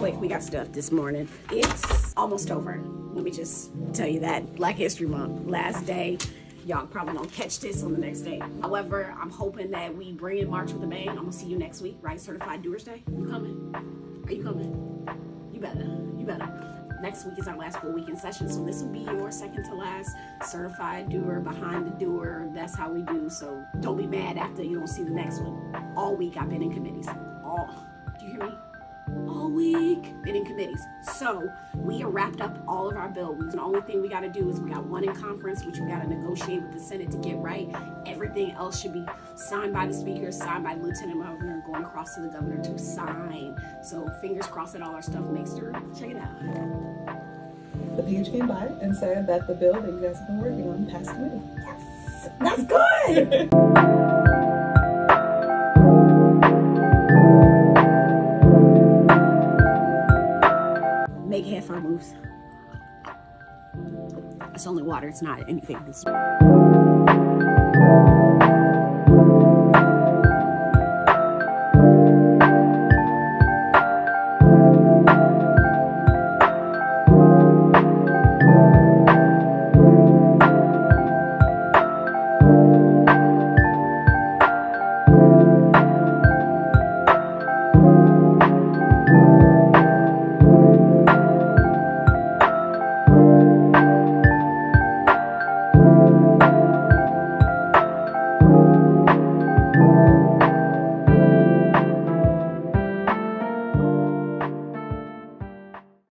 quick. We got stuff this morning. It's almost over. Let me just tell you that. Black History Month, last day. Y'all probably don't catch this on the next day. However, I'm hoping that we bring in March with a bang. I'm gonna see you next week, right? Certified Doers Day. You coming? Are you coming? You better. You better. Next week is our last full weekend session, so this will be your second to last certified doer behind the doer. That's how we do. So don't be mad after you don't see the next one. All week I've been in committees. All. Do you hear me? All week been in committees. So we are wrapped up all of our bill. The only thing we got to do is we got one in conference, which we got to negotiate with the Senate to get right. Everything else should be signed by the speaker, signed by the lieutenant governor, going across to the governor to sign. So fingers crossed that all our stuff makes through. Check it out. The page came by and said that the bill that you guys have been working on passed committee. Yes, that's good. Make half our moves. It's only water, it's not anything.